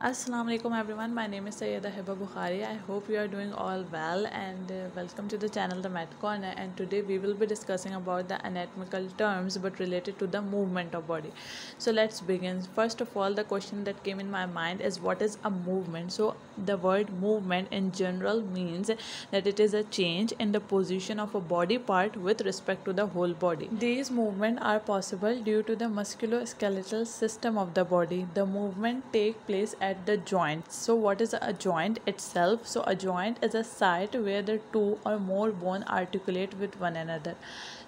Assalamu alaikum everyone. My name is Syeda Hiba Bukhari. I hope you are doing all well and uh, welcome to the channel The Med Corner. And today we will be discussing about the anatomical terms but related to the movement of body. So let's begin. First of all the question that came in my mind is what is a movement? So the word movement in general means that it is a change in the position of a body part with respect to the whole body. These movements are possible due to the musculoskeletal system of the body. The movement take place at at the joint. So what is a joint itself? So a joint is a site where the two or more bone articulate with one another.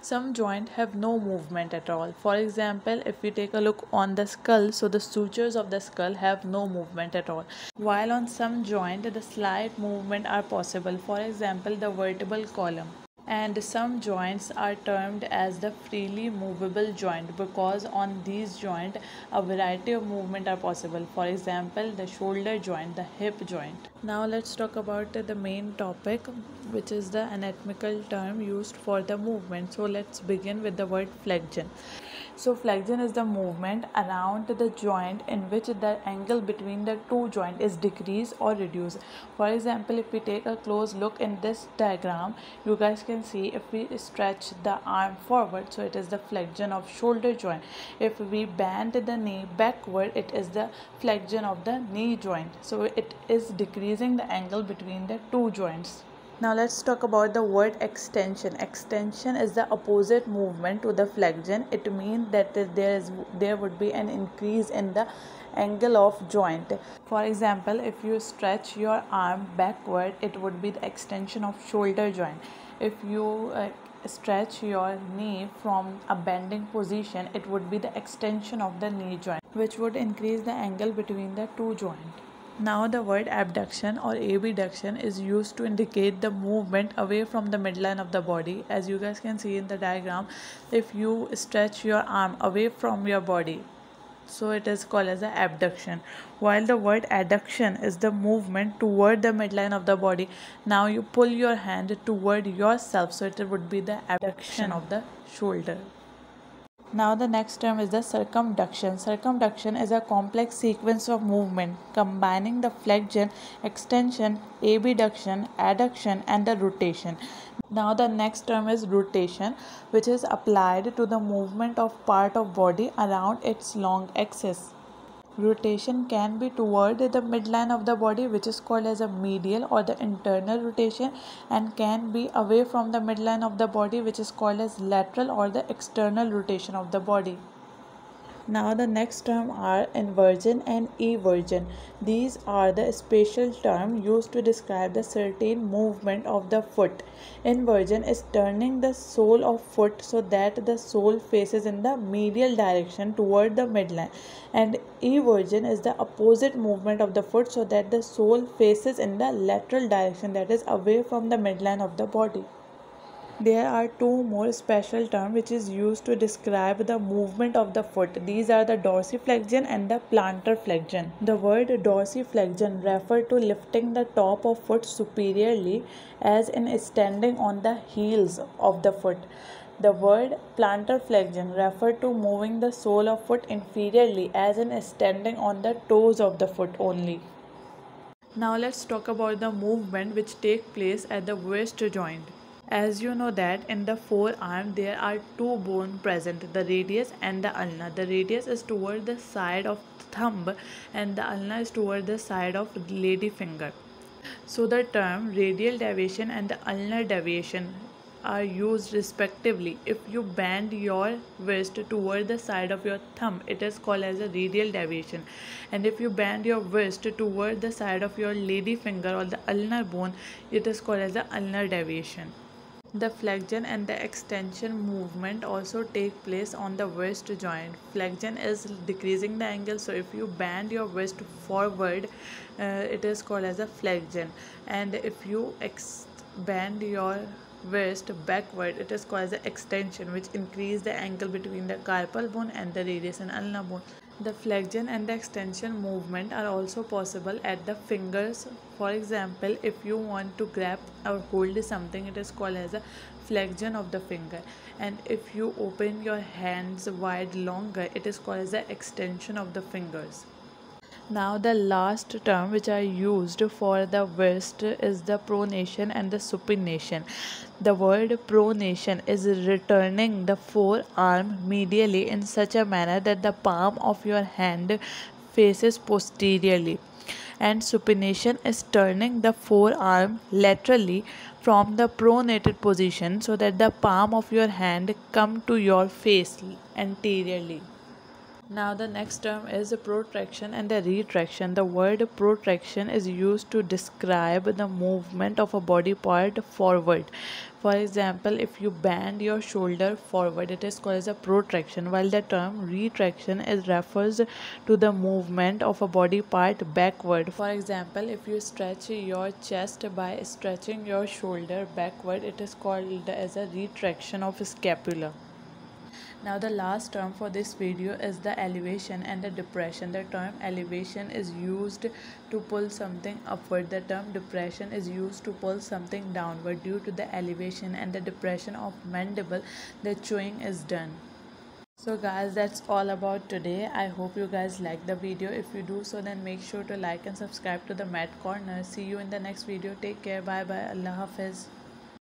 Some joint have no movement at all. For example if we take a look on the skull so the sutures of the skull have no movement at all. While on some joint the slight movement are possible. For example the vertebral column and some joints are termed as the freely movable joint because on these joint a variety of movement are possible. For example the shoulder joint the hip joint. Now let's talk about the main topic which is the anatomical term used for the movement. So let's begin with the word flexion so flexion is the movement around the joint in which the angle between the two joint is decreased or reduced. For example, if we take a close look in this diagram, you guys can see if we stretch the arm forward, so it is the flexion of shoulder joint. If we bend the knee backward, it is the flexion of the knee joint. So it is decreasing the angle between the two joints. Now let's talk about the word extension. Extension is the opposite movement to the flexion. It means that there is there would be an increase in the angle of joint. For example, if you stretch your arm backward, it would be the extension of shoulder joint. If you uh, stretch your knee from a bending position, it would be the extension of the knee joint, which would increase the angle between the two joints. Now the word abduction or abduction is used to indicate the movement away from the midline of the body. As you guys can see in the diagram, if you stretch your arm away from your body, so it is called as the abduction while the word adduction is the movement toward the midline of the body now you pull your hand toward yourself so it would be the abduction of the shoulder now the next term is the circumduction. Circumduction is a complex sequence of movement combining the flexion, extension, abduction, adduction and the rotation. Now the next term is rotation which is applied to the movement of part of body around its long axis. Rotation can be toward the midline of the body which is called as a medial or the internal rotation and can be away from the midline of the body which is called as lateral or the external rotation of the body. Now the next term are inversion and eversion. These are the special term used to describe the certain movement of the foot. Inversion is turning the sole of foot so that the sole faces in the medial direction toward the midline and eversion is the opposite movement of the foot so that the sole faces in the lateral direction that is away from the midline of the body. There are two more special terms which is used to describe the movement of the foot. These are the dorsiflexion and the plantar flexion. The word dorsiflexion refer to lifting the top of foot superiorly as in standing on the heels of the foot. The word plantar flexion refer to moving the sole of foot inferiorly as in standing on the toes of the foot only. Now let's talk about the movement which take place at the wrist joint as you know that in the forearm there are two bone present the radius and the ulna. The radius is toward the side of thumb and the ulna is toward the side of lady finger. So the term radial deviation and the ulnar deviation are used respectively. If you bend your wrist toward the side of your thumb it is called as a radial deviation. And if you bend your wrist toward the side of your lady finger or the ulnar bone it is called as the ulnar deviation the flexion and the extension movement also take place on the wrist joint. Flexion is decreasing the angle so if you bend your wrist forward uh, it is called as a flexion and if you bend your wrist backward it is called as extension which increase the angle between the carpal bone and the radius and ulna bone. The flexion and the extension movement are also possible at the fingers. For example, if you want to grab or hold something, it is called as a flexion of the finger. And if you open your hands wide longer, it is called as the extension of the fingers. Now the last term which are used for the wrist is the pronation and the supination. The word pronation is returning the forearm medially in such a manner that the palm of your hand faces posteriorly and supination is turning the forearm laterally from the pronated position so that the palm of your hand come to your face anteriorly. Now the next term is the protraction and the retraction. The word protraction is used to describe the movement of a body part forward. For example, if you bend your shoulder forward, it is called as a protraction, while the term retraction is refers to the movement of a body part backward. For example, if you stretch your chest by stretching your shoulder backward, it is called as a retraction of scapula. Now the last term for this video is the elevation and the depression. The term elevation is used to pull something upward. The term depression is used to pull something downward. Due to the elevation and the depression of mandible, the chewing is done. So guys, that's all about today. I hope you guys like the video. If you do so, then make sure to like and subscribe to the Med Corner. See you in the next video. Take care. Bye bye. Allah Hafiz.